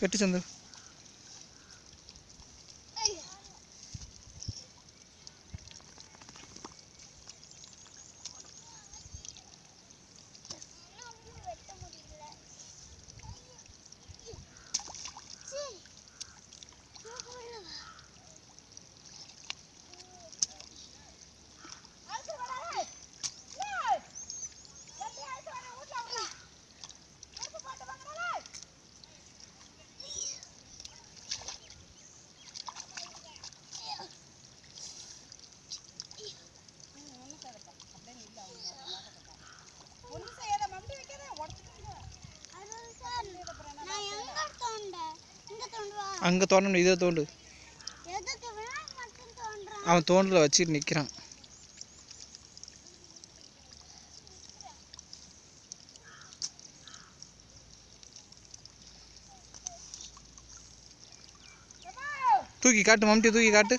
കെട്ടിച്ചെന്ത് அங்கே தோண்டணும் இதை தோண்டு. அவன் தோண்டில் வச்சுட்டு நிற்கிறான் தூக்கி காட்டு மம்டி தூக்கி காட்டு.